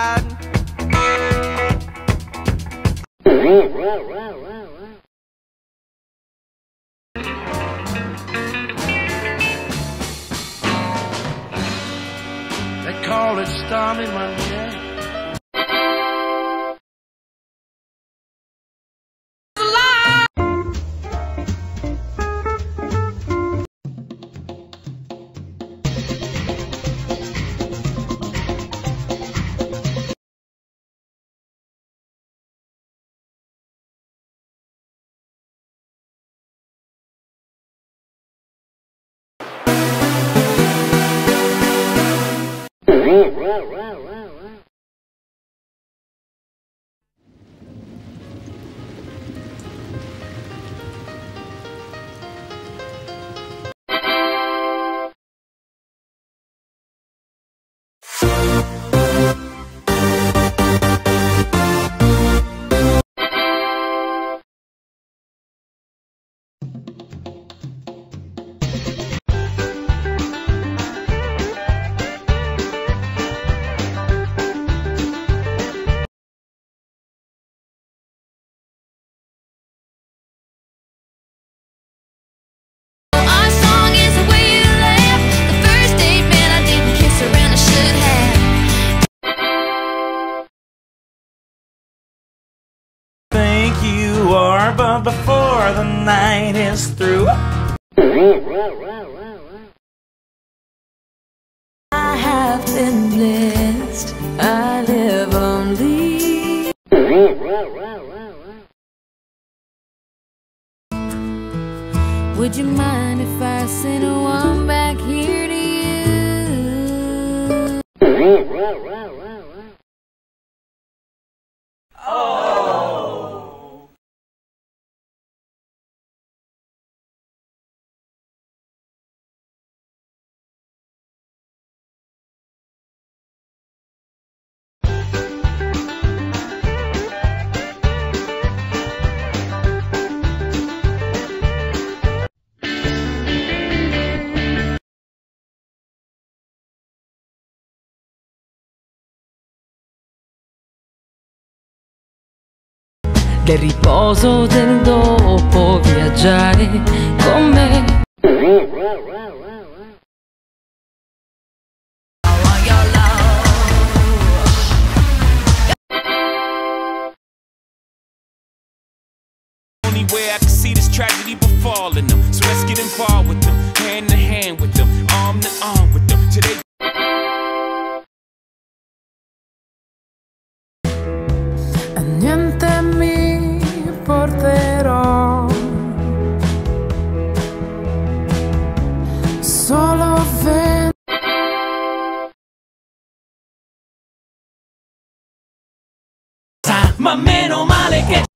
They call it stormy Monday. Uhum. But before the night is through, I have been blessed. I live only. Would you mind if I sent one back here to you? Del riposo del dopo viaggiare con me. I can see this tragedy befalling them. So let's get involved with them, hand hand with them, arm to arm with them. Today ma meno male che